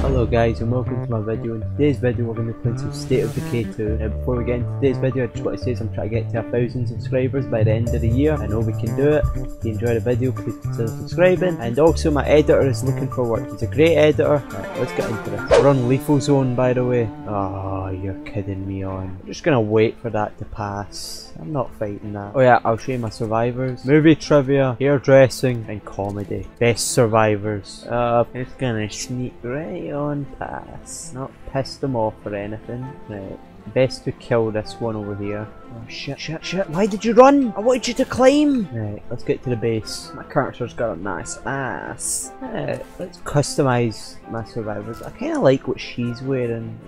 Hello guys and welcome to my video. In today's video we're going to be playing some State of Decay 2. Now before we get into today's video I just want to say I'm trying to get to a thousand subscribers by the end of the year. I know we can do it. If you enjoy the video please consider subscribing. And also my editor is looking for work. He's a great editor. Right, let's get into this. We're on Lethal Zone by the way. Oh you're kidding me on. I'm just going to wait for that to pass. I'm not fighting that. Oh yeah, I'll show you my survivors. Movie trivia, hairdressing, and comedy. Best survivors. Uh, I'm gonna sneak right on past. Not piss them off or anything. Right. Best to kill this one over here. Oh shit, shit, shit. Why did you run? I wanted you to climb! Right, let's get to the base. My character's got a nice ass. Right, let's customize my survivors. I kinda like what she's wearing.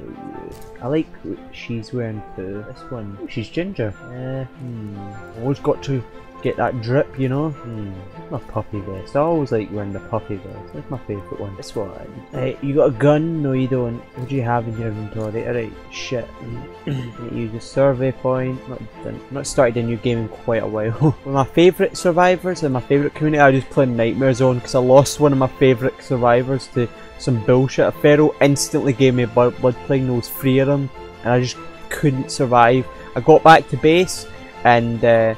I like what she's wearing too. This one. She's ginger. Uh, hmm. Always got to get that drip, you know? Hmm. My puppy vest. I always like wearing the puppy vest. That's my favourite one. This one. Hey, you got a gun? No, you don't. What do you have in your inventory? Alright, shit. use a survey point. Not done. Not started a new game in quite a while. one of my favourite survivors and my favourite community, I just play Nightmare Zone because I lost one of my favourite survivors to some bullshit. A feral instantly gave me blood, blood plague and there was three of them and I just couldn't survive. I got back to base and uh,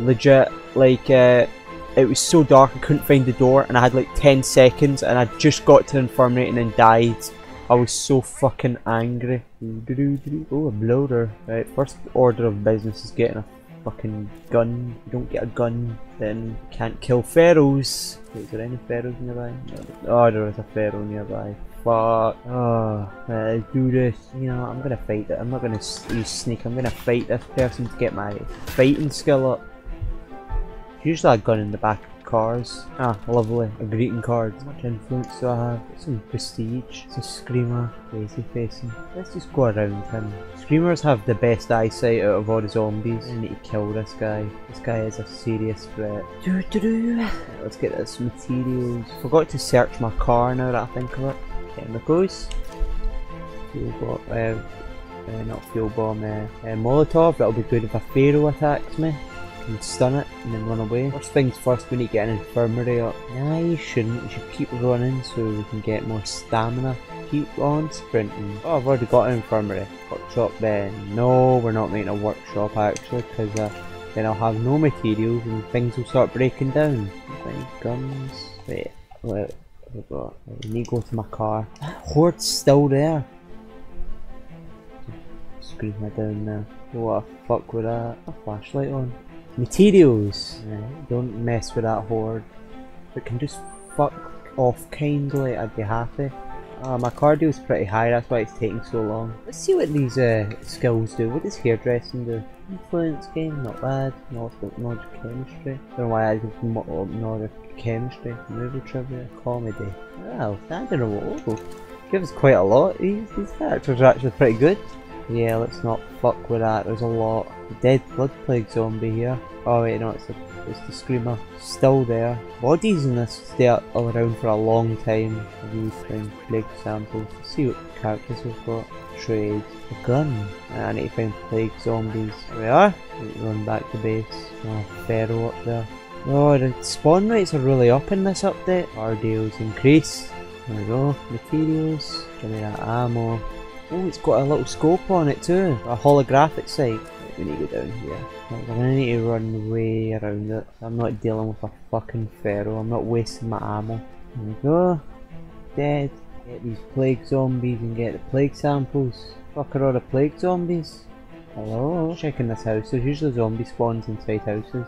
legit like uh, it was so dark I couldn't find the door and I had like 10 seconds and I just got to the infirmary and then died. I was so fucking angry. Oh, a bloater. Right, first order of business is getting a fucking gun. You don't get a gun, then you can't kill ferals. Wait, is there any ferals nearby? No. Oh, there is a feral nearby. Fuck. Oh, let's do this. You know, I'm gonna fight it. I'm not gonna use sneak. I'm gonna fight this person to get my fighting skill up. Usually a gun in the back of cars. Ah, lovely. A greeting card. How much influence do I have? Some prestige. It's a screamer. Crazy facing. Let's just go around him. Screamers have the best eyesight out of all the zombies. I need to kill this guy. This guy is a serious threat. Doo -doo -doo. Let's get this materials. Forgot to search my car now that I think of it. Chemicals. Fuel bomb. Uh, uh, not fuel bomb. Uh, uh, Molotov. That'll be good if a Feral attacks me and stun it and then run away. First things first, we need to get an infirmary up. Nah, you shouldn't. You should keep running so we can get more stamina. Keep on sprinting. Oh, I've already got an infirmary. Workshop then. No, we're not making a workshop actually because uh, then I'll have no materials and things will start breaking down. Guns? Wait, wait. We got. Need to go to my car. That horde's still there. Scream it down there. What a fuck with that? A flashlight on. Materials! Right, don't mess with that horde. It can just fuck off kindly, I'd be happy. Uh, my cardio is pretty high, that's why it's taking so long. Let's see what these uh, skills do. What does hairdressing do? Influence game, not bad. Nordic chemistry. Don't know why I did Nordic chemistry. Movie trivia. Comedy. Wow, standing a wall. Gives quite a lot. These, these characters are actually pretty good. Yeah, let's not fuck with that. There's a lot. Dead blood plague zombie here. Oh wait, no, it's the it's the screamer. Still there. Bodies in this stay around for a long time. These find plague samples. Let's see what characters we've got. Trade. A gun. Ah, I need to find plague zombies. There we are. Run back to base. Oh, Feral up there. Oh, the spawn rates are really up in this update. Our deals increase. There we go. Materials. Give me that ammo. Oh, it's got a little scope on it too. A holographic sight. We need to go down here. I'm gonna need to run way around it. I'm not dealing with a fucking feral. I'm not wasting my ammo. There we go. Dead. Get these plague zombies and get the plague samples. Fuck are all the plague zombies? Hello? Checking this house. There's usually zombie spawns inside houses.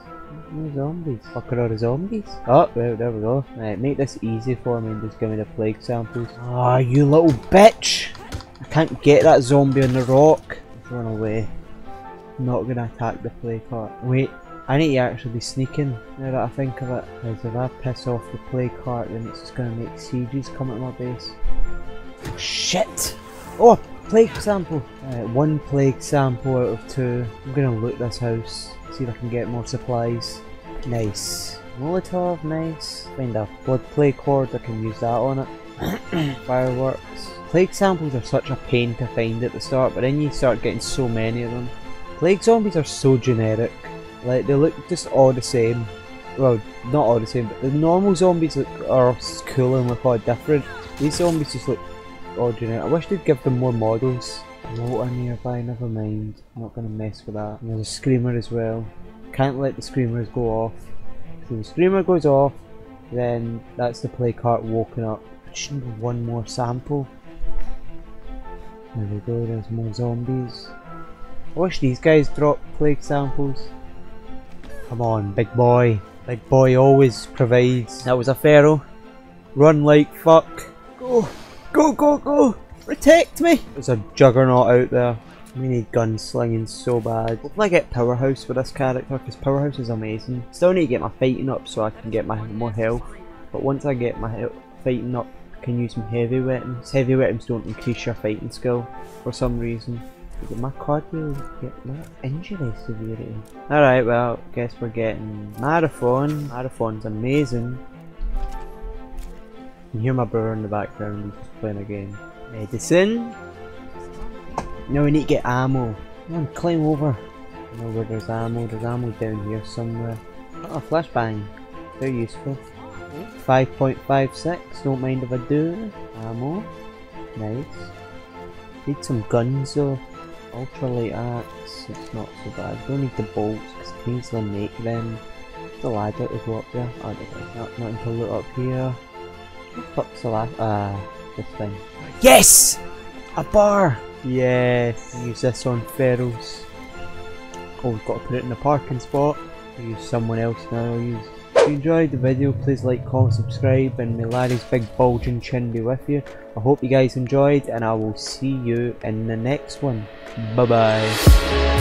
No zombies. Fuck are all the zombies? Oh, there, there we go. Right, make this easy for me and just give me the plague samples. Ah, oh, you little bitch! Can't get that zombie on the rock. Run away. Not gonna attack the plague heart. Wait, I need to actually be sneaking now that I think of it. Because if I piss off the plague heart then it's just gonna make sieges come at my base. Shit! Oh! Plague sample! Uh, one plague sample out of two. I'm gonna loot this house. See if I can get more supplies. Nice. Molotov, nice. Find a blood plague cord, I can use that on it. Fireworks. Plague samples are such a pain to find at the start, but then you start getting so many of them. Plague zombies are so generic. Like, they look just all the same. Well, not all the same, but the normal zombies look, are cool and look all different. These zombies just look odd generic. I wish they'd give them more models. Motor nearby, never mind. I'm not gonna mess with that. And there's a screamer as well. Can't let the screamers go off. So the screamer goes off, then that's the plague heart woken up. Just need one more sample. There we go, there's more zombies. I wish these guys drop plague samples. Come on, big boy. Big boy always provides. That was a feral. Run like fuck. Go! Go, go, go! Protect me! There's a juggernaut out there. We need gunslinging so bad. Hopefully I get Powerhouse for this character because Powerhouse is amazing. Still need to get my fighting up so I can get my more health. But once I get my fighting up, can use some heavy weapons. Heavy weapons don't increase your fighting skill for some reason. Get my cardio, get my injury severity. Alright, well, guess we're getting Marathon. Marathon's amazing. You can hear my brother in the background, he's just playing a game. Medicine. Now we need to get ammo. Come on, climb over. I know where there's ammo. There's ammo down here somewhere. Oh, flashbang. They're useful. 5.56, don't mind if I do. Ammo. Nice. Need some guns though. Ultralight axe, it's not so bad. Don't need the bolts because I make them. The ladder to go up there. Oh, no, not, nothing to loot up here. The fuck's the last? Ah, this thing. Yes! A bar! Yes! Use this on ferals. Oh, we've got to put it in a parking spot. Use someone else now. Use. If you enjoyed the video, please like, comment, subscribe, and may Larry's big bulging chin be with you. I hope you guys enjoyed, and I will see you in the next one. Bye bye.